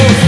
Oh,